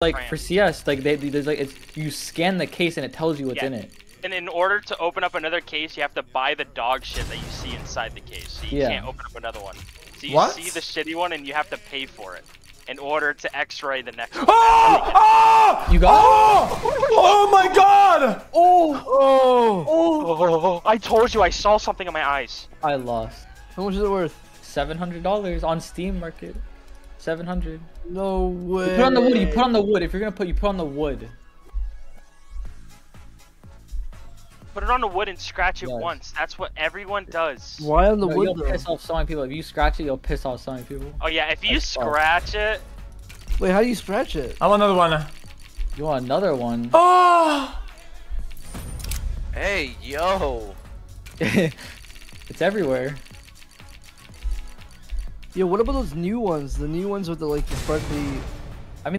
like for CS, like they there's like it's you scan the case and it tells you what's Yeah. in it. And in order to open up another case, you have to buy the dog shit that you see inside the case. So you Yeah. can't open up another one. So you What? see the shitty one and you have to pay for it in order to X-ray the next ah! one. Oh! Oh! You got Oh! Oh my god! Oh, Oh, Oh, I told you I saw something in my eyes. I lost how much is it worth? seven hundred dollars on Steam Market. Seven hundred. No way. You put on the wood. You put on the wood. If you're gonna put, you put on the wood. Put it on the wood and scratch it Yes. once. That's what everyone does. Why on the No, wood you'll though? piss off so many people. If you scratch it, you'll piss off so many people. Oh yeah, if you That's fine. scratch it, Wait, how do you scratch it? I want another one. You want another one? Oh! Hey, yo. it's everywhere. Yeah, what about those new ones? The new ones with the like the